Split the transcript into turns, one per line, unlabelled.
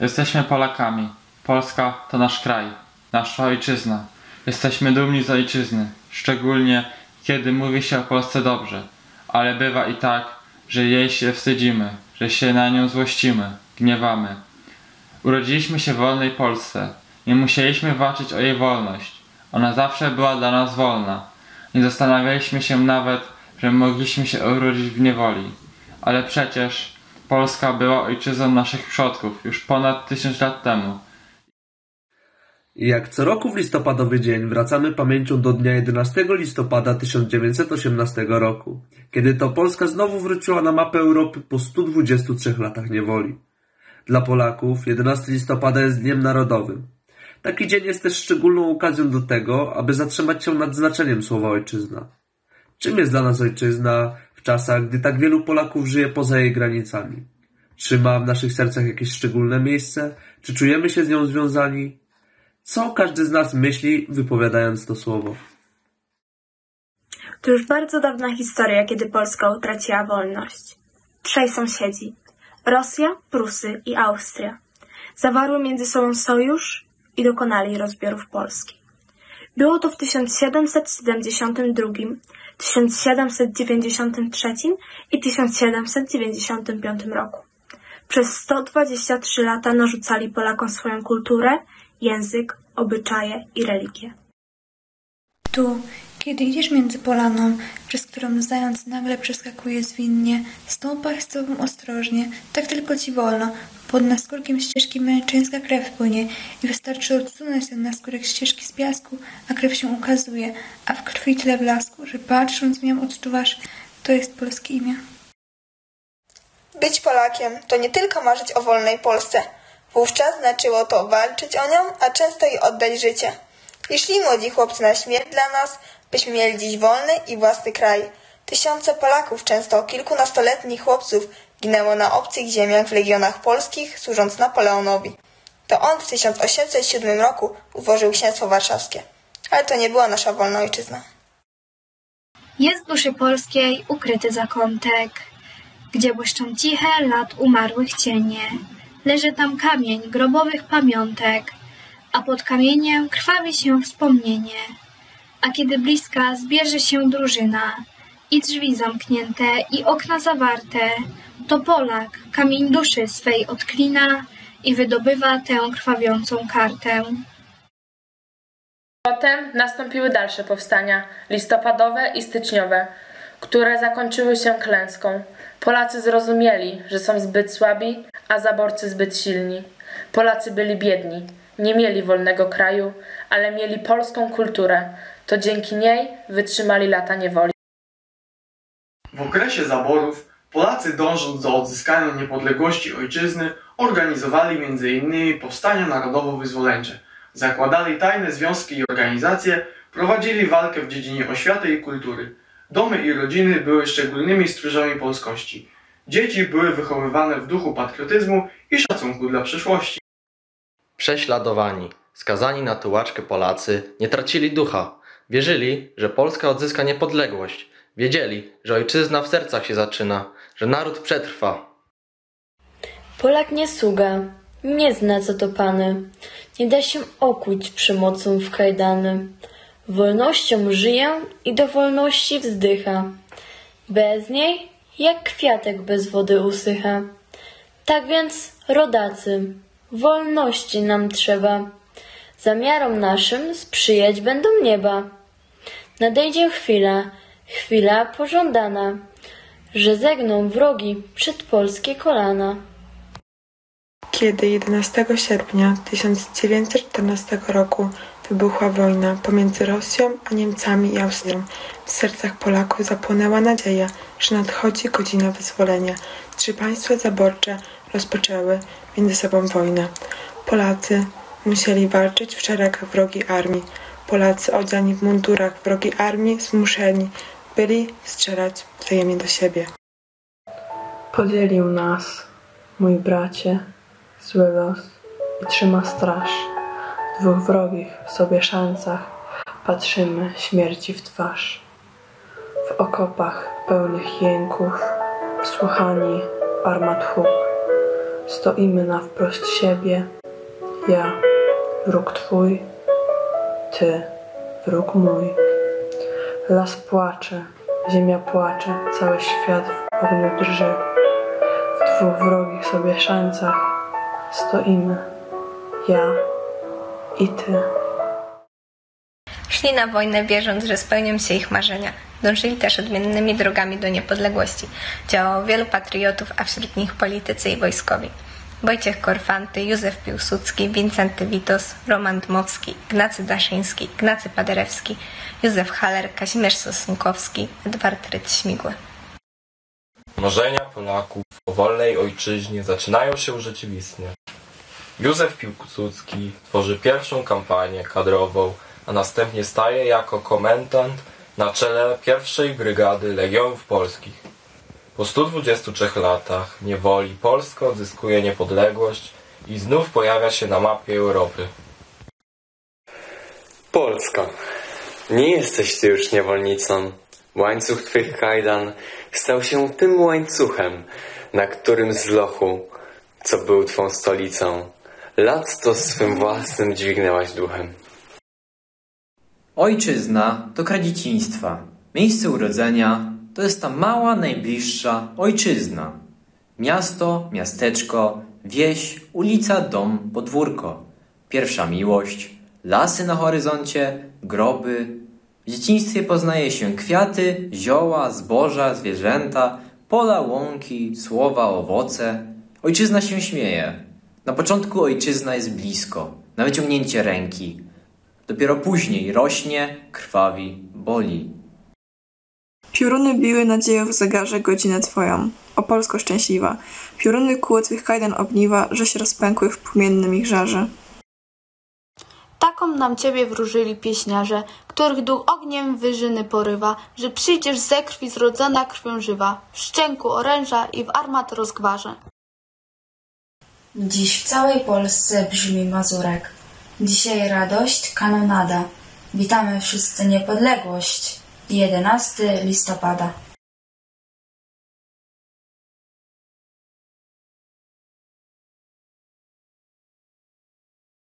Jesteśmy Polakami. Polska to nasz kraj, nasza ojczyzna. Jesteśmy dumni z ojczyzny, szczególnie kiedy mówi się o Polsce dobrze. Ale bywa i tak, że jej się wstydzimy, że się na nią złościmy, gniewamy. Urodziliśmy się w wolnej Polsce. Nie musieliśmy walczyć o jej wolność. Ona zawsze była dla nas wolna. Nie zastanawialiśmy się nawet, że mogliśmy się urodzić w niewoli. Ale przecież Polska była ojczyzną naszych przodków już ponad tysiąc lat temu.
Jak co roku w listopadowy dzień wracamy pamięcią do dnia 11 listopada 1918 roku, kiedy to Polska znowu wróciła na mapę Europy po 123 latach niewoli. Dla Polaków 11 listopada jest dniem narodowym. Taki dzień jest też szczególną okazją do tego, aby zatrzymać się nad znaczeniem słowa ojczyzna. Czym jest dla nas ojczyzna czasach, gdy tak wielu Polaków żyje poza jej granicami? Czy ma w naszych sercach jakieś szczególne miejsce? Czy czujemy się z nią związani? Co każdy z nas myśli, wypowiadając to słowo?
To już bardzo dawna historia, kiedy Polska utraciła wolność. Trzej sąsiedzi Rosja, Prusy i Austria zawarły między sobą sojusz i dokonali rozbiorów Polski. Było to w 1772, 1793 i 1795 roku. Przez 123 lata narzucali Polakom swoją kulturę, język, obyczaje i religię.
Tu, kiedy idziesz między polaną, przez którą zając nagle przeskakuje zwinnie, stąpaj z tobą ostrożnie, tak tylko ci wolno, pod naskórkiem ścieżki męczeńska krew płynie i wystarczy odsunąć ten naskórek ścieżki z piasku, a krew się ukazuje, a w krwi tyle blasku, że patrząc w nią odczuwasz, to jest polskie imię.
Być Polakiem to nie tylko marzyć o wolnej Polsce. Wówczas znaczyło to walczyć o nią, a często i oddać życie. Jeśli młodzi chłopcy na śmierć dla nas, byśmy mieli dziś wolny i własny kraj. Tysiące Polaków, często kilkunastoletnich chłopców, ginęło na obcych ziemiach w legionach polskich, służąc Napoleonowi. To on w 1807 roku ułożył księstwo warszawskie. Ale to nie była nasza wolna ojczyzna.
Jest duszy polskiej ukryty zakątek, gdzie błyszczą ciche lat umarłych cienie. Leży tam kamień grobowych pamiątek, a pod kamieniem krwawi się wspomnienie. A kiedy bliska zbierze się drużyna, i drzwi zamknięte, i okna zawarte, to Polak kamień duszy swej odklina i wydobywa tę krwawiącą kartę.
Potem nastąpiły dalsze powstania, listopadowe i styczniowe, które zakończyły się klęską. Polacy zrozumieli, że są zbyt słabi, a zaborcy zbyt silni. Polacy byli biedni, nie mieli wolnego kraju, ale mieli polską kulturę. To dzięki niej wytrzymali lata niewoli.
W okresie zaborów Polacy dążąc do odzyskania niepodległości ojczyzny organizowali m.in. powstania narodowo-wyzwoleńcze, zakładali tajne związki i organizacje, prowadzili walkę w dziedzinie oświaty i kultury. Domy i rodziny były szczególnymi stróżami polskości. Dzieci były wychowywane w duchu patriotyzmu i szacunku dla przyszłości.
Prześladowani, skazani na tułaczkę Polacy nie tracili ducha. Wierzyli, że Polska odzyska niepodległość. Wiedzieli, że ojczyzna w sercach się zaczyna, że naród przetrwa.
Polak nie sługa, nie zna co to pany, nie da się okuć przemocą w kajdany. Wolnością żyje i do wolności wzdycha. Bez niej, jak kwiatek bez wody usycha. Tak więc, rodacy, wolności nam trzeba. Zamiarom naszym sprzyjać będą nieba. Nadejdzie chwila, chwila pożądana, że zegną wrogi przed polskie kolana.
Kiedy 11 sierpnia 1914 roku wybuchła wojna pomiędzy Rosją a Niemcami i Austrią, w sercach Polaków zapłonęła nadzieja, że nadchodzi godzina wyzwolenia. Trzy państwa zaborcze rozpoczęły między sobą wojnę. Polacy musieli walczyć w szeregach wrogiej armii. Polacy odziani w mundurach wrogiej armii zmuszeni byli strzelać wzajemnie do siebie.
Podzielił nas, mój bracie, zły los i trzyma straż. W dwóch wrogich sobie szansach patrzymy śmierci w twarz. W okopach pełnych jęków, wsłuchani armat huk. Stoimy na wprost siebie. Ja, wróg twój, ty, wróg mój. Las płacze, ziemia płacze, cały świat w ogniu drży. W dwóch wrogich sobie szańcach stoimy. Ja i ty.
Szli na wojnę wierząc, że spełnią się ich marzenia. Dążyli też odmiennymi drogami do niepodległości. Działało wielu patriotów, a wśród nich politycy i wojskowi. Wojciech Korfanty, Józef Piłsudski, Wincenty Witos, Roman Dmowski, Ignacy Daszyński, Ignacy Paderewski, Józef Haller, Kazimierz Sosnkowski, Edward Rydz-Śmigły.
Marzenia Polaków o wolnej ojczyźnie zaczynają się urzeczywistniać. Józef Piłsudski tworzy pierwszą kampanię kadrową, a następnie staje jako komendant na czele pierwszej brygady Legionów Polskich. Po 123 latach niewoli Polska odzyskuje niepodległość i znów pojawia się na mapie Europy.
Polska, nie jesteś ty już niewolnicą. Łańcuch twych kajdan stał się tym łańcuchem, na którym z lochu, co był twą stolicą, lat to swym własnym dźwignęłaś duchem.
Ojczyzna to kraj dzieciństwa. Miejsce urodzenia to jest ta mała, najbliższa ojczyzna. Miasto, miasteczko, wieś, ulica, dom, podwórko. Pierwsza miłość, lasy na horyzoncie, groby. W dzieciństwie poznaje się kwiaty, zioła, zboża, zwierzęta, pola, łąki, słowa, owoce. Ojczyzna się śmieje. Na początku ojczyzna jest blisko, na wyciągnięcie ręki. Dopiero później rośnie, krwawi, boli.
Pioruny biły nadzieję w zegarze godzinę twoją. O Polsko szczęśliwa. Pioruny kuły twych kajdan ogniwa, że się rozpękły w płomiennym ich żarze.
Taką nam ciebie wróżyli pieśniarze, których duch ogniem wyżyny porywa, że przyjdziesz ze krwi zrodzona krwią żywa, w szczęku oręża i w armat rozgwarze.
Dziś w całej Polsce brzmi mazurek. Dzisiaj radość, kanonada. Witamy wszyscy niepodległość. 11 listopada.